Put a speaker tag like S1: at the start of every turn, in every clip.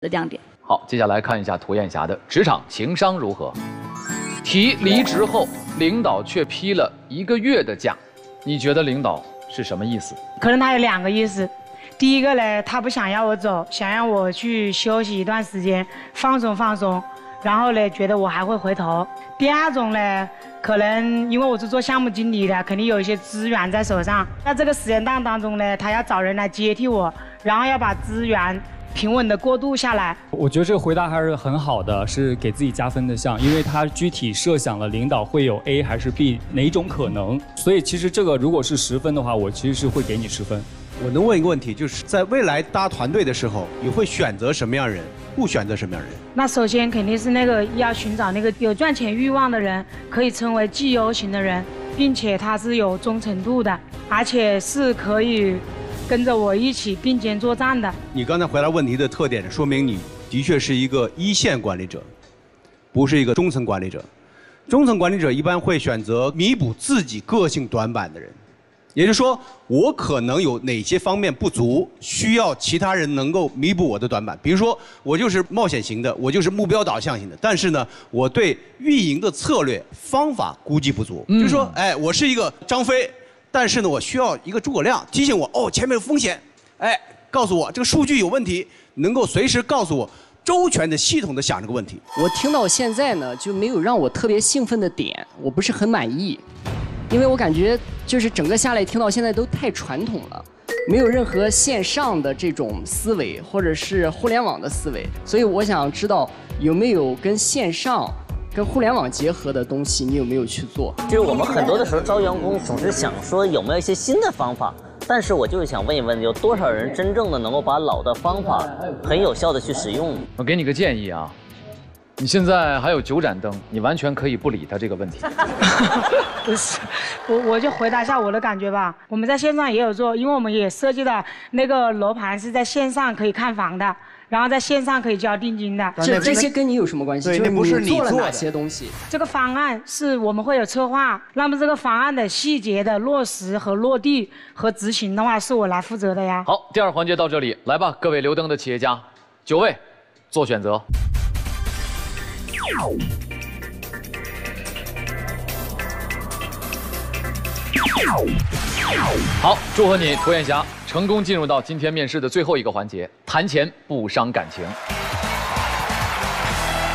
S1: 的亮点。
S2: 好，接下来看一下涂艳霞的职场情商如何。提离职后，领导却批了一个月的假，你觉得领导是什么意思？
S3: 可能他有两个意思，第一个呢，他不想要我走，想让我去休息一段时间，放松放松，然后呢，觉得我还会回头。第二种呢，可能因为我是做项目经理的，肯定有一些资源在手上，在这个时间段当中呢，他要找人来接替我，然后要把资源。平稳的过渡下来，
S4: 我觉得这个回答还是很好的，是给自己加分的项，因为他具体设想了领导会有 A 还是 B 哪种可能，所以其实这个如果是十分的话，我其实是会给你十分。
S5: 我能问一个问题，就是在未来搭团队的时候，你会选择什么样人，不选择什么样人？
S3: 那首先肯定是那个要寻找那个有赚钱欲望的人，可以称为绩优型的人，并且他是有忠诚度的，而且是可以。跟着我一起并肩作战的。
S5: 你刚才回答问题的特点，说明你的确是一个一线管理者，不是一个中层管理者。中层管理者一般会选择弥补自己个性短板的人，也就是说，我可能有哪些方面不足，需要其他人能够弥补我的短板。比如说，我就是冒险型的，我就是目标导向型的，但是呢，我对运营的策略方法估计不足。就是说，哎，我是一个张飞。但是呢，我需要一个诸葛亮提醒我哦，前面有风险，哎，告诉我这个数据有问题，能够随时告诉我，周全的、系统的想这个问题。
S6: 我听到现在呢，就没有让我特别兴奋的点，我不是很满意，因为我感觉就是整个下来听到现在都太传统了，没有任何线上的这种思维或者是互联网的思维，所以我想知道有没有跟线上。跟互联网结合的东西，你有没有去做？
S7: 就是我们很多的时候招员工，总是想说有没有一些新的方法，但是我就是想问一问，有多少人真正的能够把老的方法很有效的去使用？
S2: 我给你个建议啊，你现在还有九盏灯，你完全可以不理他这个问题。
S3: 不是，我我就回答一下我的感觉吧。我们在线上也有做，因为我们也设计的那个楼盘是在线上可以看房的。然后在线上可以交定金的，
S6: 这这些跟你有什么关系？
S5: 那不是你
S6: 做了哪些东西？
S3: 这个方案是我们会有策划，那么这个方案的细节的落实和落地和执行的话，是我来负责的呀。
S2: 好，第二环节到这里，来吧，各位留灯的企业家，九位，做选择。好，祝贺你，涂艳霞。成功进入到今天面试的最后一个环节，谈钱不伤感情。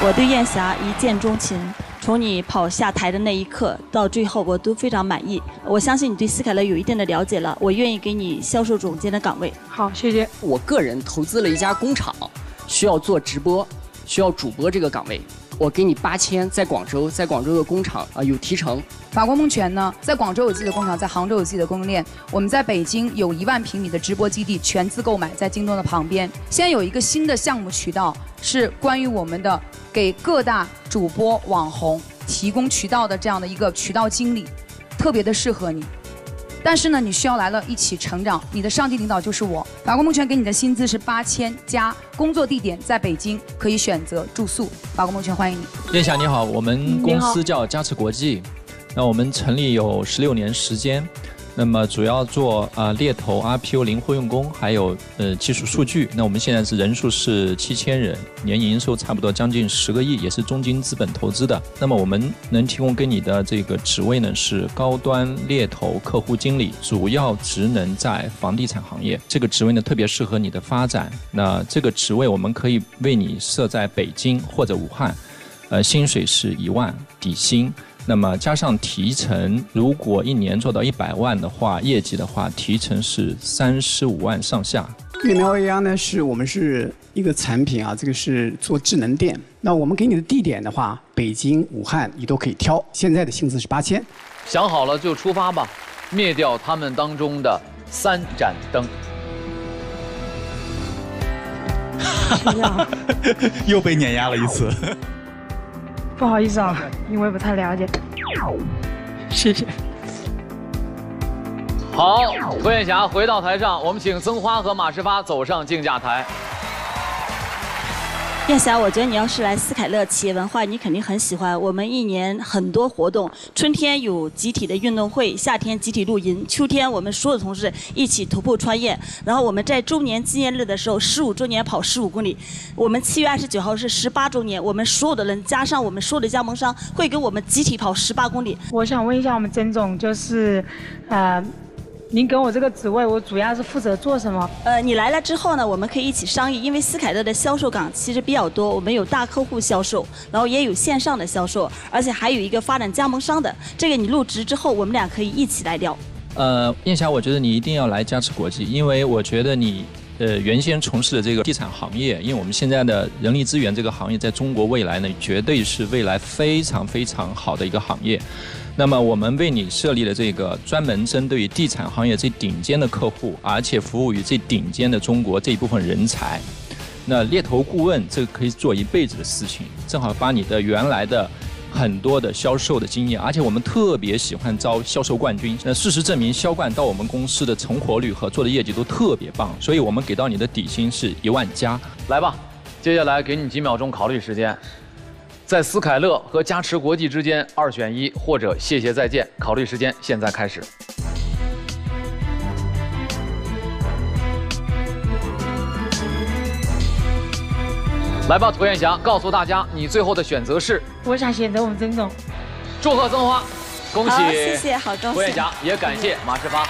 S1: 我对燕霞一见钟情，从你跑下台的那一刻到最后，我都非常满意。我相信你对斯凯勒有一定的了解了，我愿意给你销售总监的岗位。
S3: 好，谢谢。
S6: 我个人投资了一家工厂，需要做直播，需要主播这个岗位。我给你八千，在广州，在广州的工厂啊有提成。
S8: 法国梦泉呢，在广州有自己的工厂，在杭州有自己的供应链。我们在北京有一万平米的直播基地，全资购买，在京东的旁边。现在有一个新的项目渠道，是关于我们的给各大主播网红提供渠道的这样的一个渠道经理，特别的适合你。但是呢，你需要来了一起成长。你的上级领导就是我。法国梦泉给你的薪资是八千加，工作地点在北京，可以选择住宿。法国梦泉欢迎你，
S9: 叶霞你好，我们公司叫嘉驰国际，那我们成立有十六年时间。那么主要做啊猎头、RPU、灵活用工，还有呃技术数据。那我们现在是人数是七千人，年营收差不多将近十个亿，也是中金资本投资的。那么我们能提供给你的这个职位呢是高端猎头客户经理，主要职能在房地产行业。这个职位呢特别适合你的发展。那这个职位我们可以为你设在北京或者武汉，呃，薪水是一万底薪。那么加上提成，如果一年做到一百万的话，业绩的话，提成是三十五万上下。
S10: 疫苗 AI 呢，是我们是一个产品啊，这个是做智能店。那我们给你的地点的话，北京、武汉你都可以挑。现在的薪资是八千。
S2: 想好了就出发吧，灭掉他们当中的三盏灯。
S11: 又被碾压了一次。
S3: 不好意思啊，因为不太了解。谢谢。
S2: 好，涂艳霞回到台上，我们请曾花和马世发走上竞价台。
S1: 燕霞，我觉得你要是来斯凯勒企业文化，你肯定很喜欢。我们一年很多活动，春天有集体的运动会，夏天集体露营，秋天我们所有的同事一起徒步穿越。然后我们在周年纪念日的时候，十五周年跑十五公里。我们七月二十九号是十八周年，我们所有的人加上我们所有的加盟商会给我们集体跑十八公里。
S3: 我想问一下我们曾总，就是，呃，您给我这个职位，我主要是负责做什么？
S1: 呃，你来了之后呢，我们可以一起商议，因为斯凯特的销售岗其实比较多，我们有大客户销售，然后也有线上的销售，而且还有一个发展加盟商的。这个你入职之后，我们俩可以一起来聊。
S9: 呃，燕霞，我觉得你一定要来嘉驰国际，因为我觉得你呃原先从事的这个地产行业，因为我们现在的人力资源这个行业，在中国未来呢，绝对是未来非常非常好的一个行业。那么我们为你设立了这个专门针对于地产行业最顶尖的客户，而且服务于最顶尖的中国这一部分人才。那猎头顾问这个可以做一辈子的事情，正好把你的原来的很多的销售的经验，而且我们特别喜欢招销售冠军。那事实证明，销冠到我们公司的成活率和做的业绩都特别棒，所以我们给到你的底薪是一万加。
S2: 来吧，接下来给你几秒钟考虑时间，在斯凯勒和加持国际之间二选一，或者谢谢再见。考虑时间现在开始。来吧，涂艳霞，告诉大家你最后的选择是。
S3: 我想选择我们曾总。
S2: 祝贺曾花，恭喜！
S1: 谢谢好高兴
S2: 涂艳霞，也感谢马世发。